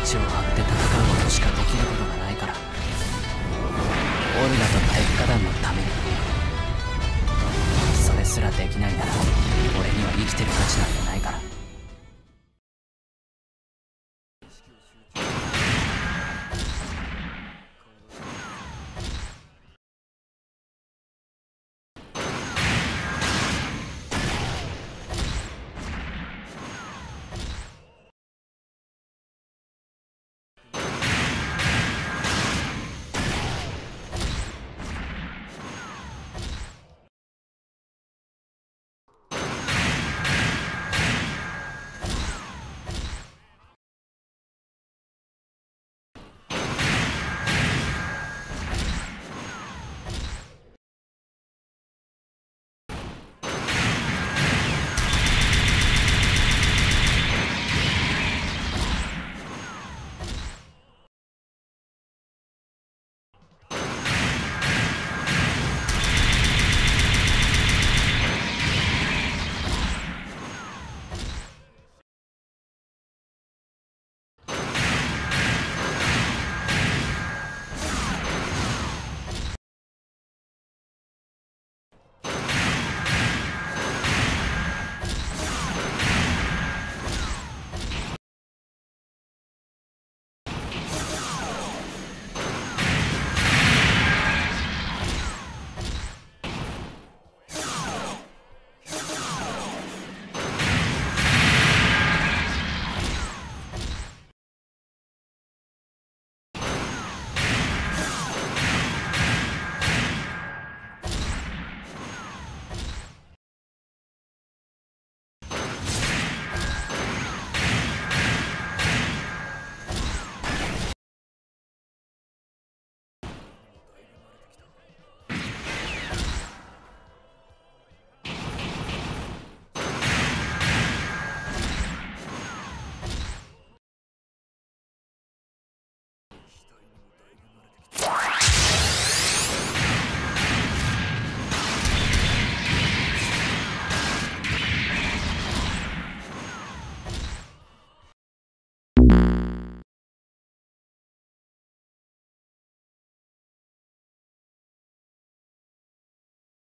命を張って戦うことしかできることがないから。オルガと鉄火団のために。それすらできないなら俺には生きてる価値なんてないから。